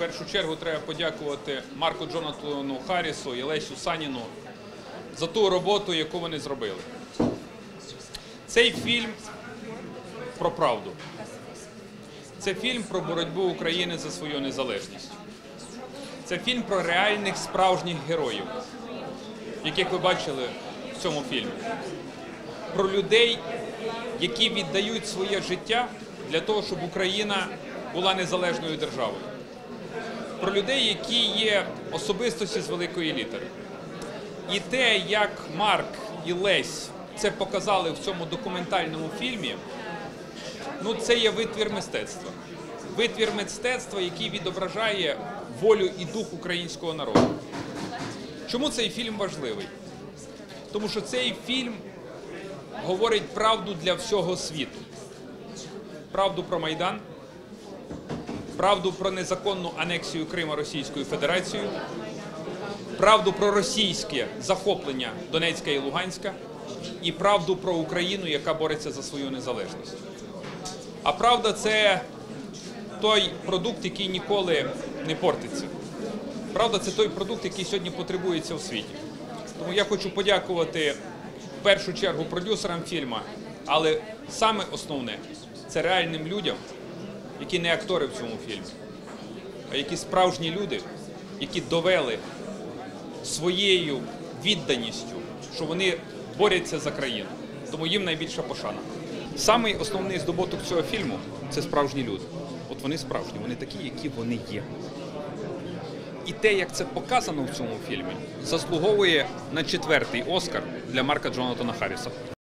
першу чергу треба подякувати Марку Джонатану Харрісу і Лесю Саніну за ту роботу, яку вони зробили. Цей фільм про правду. Це фільм про боротьбу України за свою незалежність. Це фільм про реальних справжніх героїв, яких ви бачили в цьому фільмі. Про людей, які віддають своє життя для того, щоб Україна була незалежною державою. Про людей, які є особистості з великої літери. І те, як Марк і Лесь це показали в цьому документальному фільмі, ну це є витвір мистецтва. Витвір мистецтва, який відображає волю і дух українського народу. Чому цей фільм важливий? Тому що цей фільм говорить правду для всього світу. Правду про Майдан, правду про незаконну анексію Крима Російською Федерацією, правду про російське захоплення Донецька і Луганська, і правду про Україну, яка бореться за свою незалежність. А правда це той продукт, який ніколи не портиться. Правда, це той продукт, який сьогодні потребується у світі. Тому я хочу подякувати в першу чергу продюсерам фільму, але саме основне це реальним людям, які не актори в цьому фільмі, а які справжні люди, які довели своєю відданістю, що вони борються за країну. Тому їм найбільша пошана. Самий основний здобуток цього фільму це справжні люди. От вони справжні, вони такі, які вони є. І те, як це показано в цьому фільмі, заслуговує на четвертий Оскар для Марка Джонатана Харріса.